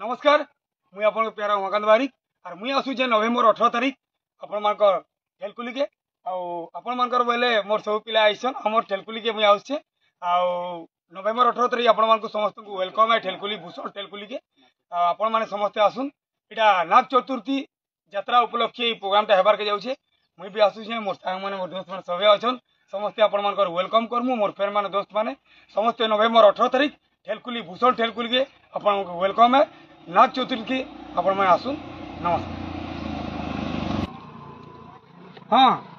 নমস্কার মুই আপনার প্যারা উমাকান্ত বারিক আর মুই আসুছে নভেম্বর অঠর তারিখ আপনার ঠেলকুলিকে আপনার বেলে মোর সব পিলা আইসন আমার ঠেলকুলিকে মুই আসছে আউ নভেম্বর অঠর তারিখ আপনার সমস্ত ওয়েলকম এ ঠেলকুলি ভূষণ ঠেলকুলিকে আপন মানে সমস্তে আসুন এটা নাগ চতুর্থী যাত্রা উপলক্ষে এই প্রোগ্রামটা হেবারকে যাচ্ছে মুই বি আসুছে মোর সাং মানে মোর দোস্ত মানে সবে অছন ସମସ୍ତେ ଆପଣମାନଙ୍କର ୱେଲକମ୍ କରମୁ ମୋର ଫ୍ରେଣ୍ଡ ମାନେ ଦୋସ୍ତ ମାନେ ସମସ୍ତେ ନଭେମ୍ବର ଅଠର ତାରିଖ ଠେଲକୁଲି ଭୂଷଣ ଠେଲକୁଲିକେ ଆପଣଙ୍କୁ ୱେଲକମ୍ ହେ नाग चतुर्थी आपण आसु नमस्कार। हाँ